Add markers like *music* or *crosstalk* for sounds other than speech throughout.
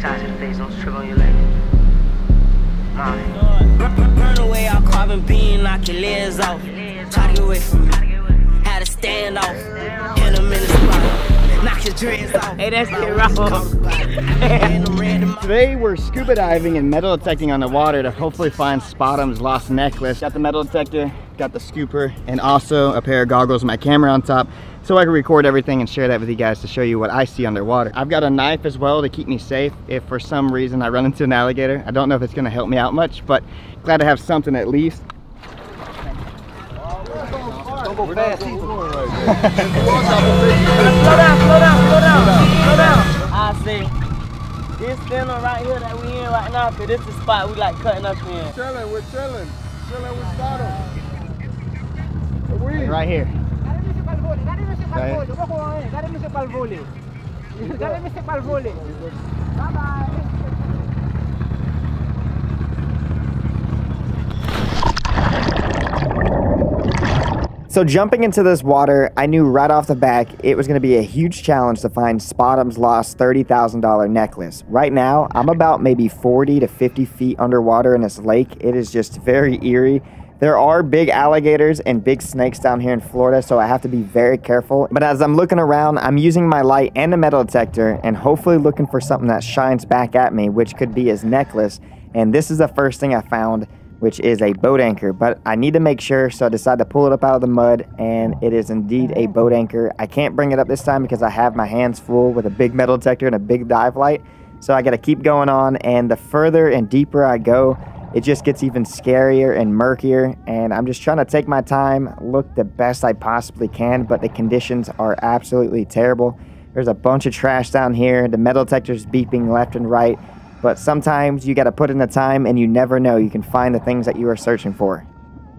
Side to the face, don't trip on your leg. Molly. Burn away all carbon beam, knock your legs off. Try to get away from me. Had to stand off. Hit him in the spot. Knock your dreads off. Hey, that's it, Ruffle. Today we're scuba diving and metal detecting on the water to hopefully find Spottem's lost necklace. Got the metal detector, got the scooper, and also a pair of goggles with my camera on top so I can record everything and share that with you guys to show you what I see underwater. I've got a knife as well to keep me safe if for some reason I run into an alligator. I don't know if it's gonna help me out much, but glad to have something at least. Slow down, slow down, slow down, slow down. I see. This center right here that we in right now, cause this is the spot we like cutting up in. Chilling, we're chilling. Chilling with Spottem. Right here. So jumping into this water, I knew right off the back it was going to be a huge challenge to find Spottem's lost $30,000 necklace. Right now, I'm about maybe 40 to 50 feet underwater in this lake. It is just very eerie. There are big alligators and big snakes down here in Florida, so I have to be very careful. But as I'm looking around, I'm using my light and a metal detector and hopefully looking for something that shines back at me, which could be his necklace. And this is the first thing I found which is a boat anchor. But I need to make sure, so I decided to pull it up out of the mud, and it is indeed a boat anchor. I can't bring it up this time because I have my hands full with a big metal detector and a big dive light. So I got to keep going on, and the further and deeper I go, it just gets even scarier and murkier. And I'm just trying to take my time, look the best I possibly can, but the conditions are absolutely terrible. There's a bunch of trash down here. The metal detector's beeping left and right but sometimes you got to put in the time and you never know you can find the things that you are searching for.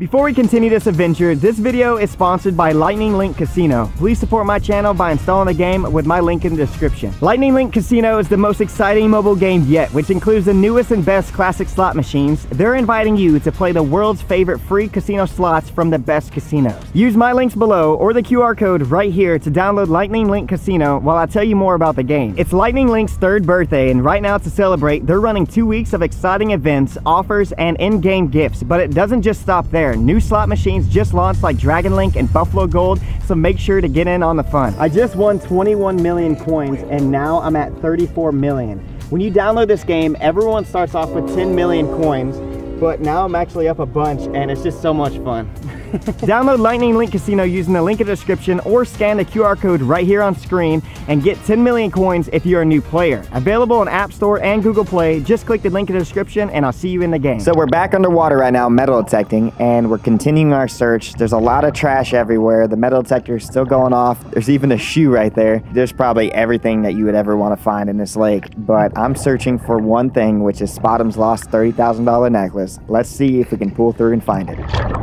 Before we continue this adventure, this video is sponsored by Lightning Link Casino. Please support my channel by installing the game with my link in the description. Lightning Link Casino is the most exciting mobile game yet, which includes the newest and best classic slot machines. They're inviting you to play the world's favorite free casino slots from the best casinos. Use my links below or the QR code right here to download Lightning Link Casino while I tell you more about the game. It's Lightning Link's third birthday, and right now to celebrate, they're running two weeks of exciting events, offers, and in-game gifts, but it doesn't just stop there there. New slot machines just launched like Dragon Link and Buffalo Gold, so make sure to get in on the fun. I just won 21 million coins and now I'm at 34 million. When you download this game, everyone starts off with 10 million coins, but now I'm actually up a bunch and it's just so much fun. *laughs* Download Lightning Link Casino using the link in the description or scan the QR code right here on screen and get 10 million coins if you're a new player. Available on App Store and Google Play. Just click the link in the description and I'll see you in the game. So we're back underwater right now metal detecting and we're continuing our search. There's a lot of trash everywhere. The metal detector is still going off. There's even a shoe right there. There's probably everything that you would ever want to find in this lake. But I'm searching for one thing which is Spottem's lost $30,000 necklace. Let's see if we can pull through and find it.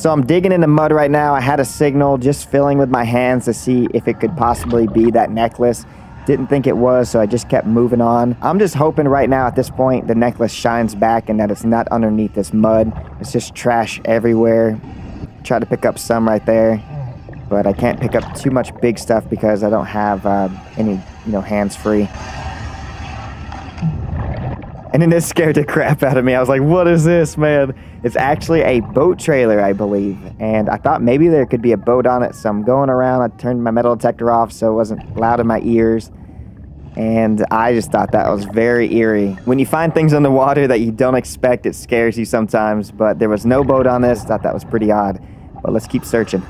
So I'm digging in the mud right now. I had a signal just filling with my hands to see if it could possibly be that necklace. Didn't think it was, so I just kept moving on. I'm just hoping right now at this point the necklace shines back and that it's not underneath this mud. It's just trash everywhere. Try to pick up some right there, but I can't pick up too much big stuff because I don't have uh, any, you know, hands-free. And then this scared the crap out of me. I was like, what is this, man? It's actually a boat trailer, I believe. And I thought maybe there could be a boat on it. So I'm going around. I turned my metal detector off so it wasn't loud in my ears. And I just thought that was very eerie. When you find things in the water that you don't expect, it scares you sometimes. But there was no boat on this. Thought that was pretty odd. But let's keep searching.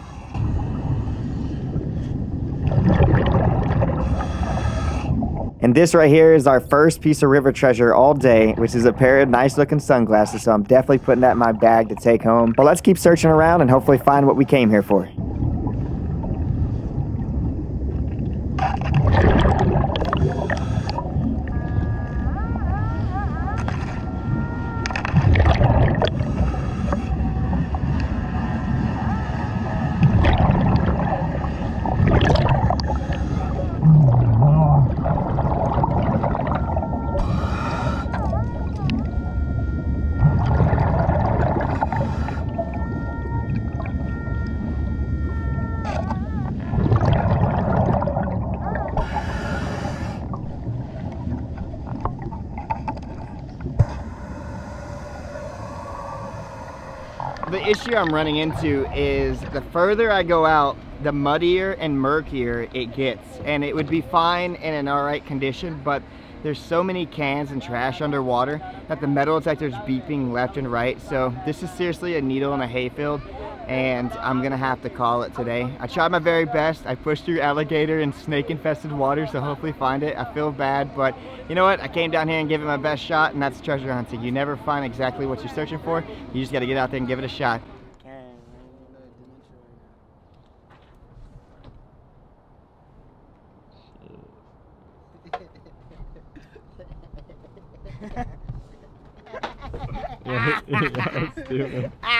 And this right here is our first piece of river treasure all day, which is a pair of nice looking sunglasses. So I'm definitely putting that in my bag to take home. But let's keep searching around and hopefully find what we came here for. Issue I'm running into is the further I go out, the muddier and murkier it gets. And it would be fine in an alright condition, but there's so many cans and trash underwater that the metal detector's beeping left and right. So this is seriously a needle in a hayfield and I'm gonna have to call it today. I tried my very best. I pushed through alligator and snake infested water, so hopefully find it. I feel bad, but you know what? I came down here and gave it my best shot, and that's treasure hunting. You never find exactly what you're searching for. You just gotta get out there and give it a shot. *laughs* *laughs* *laughs*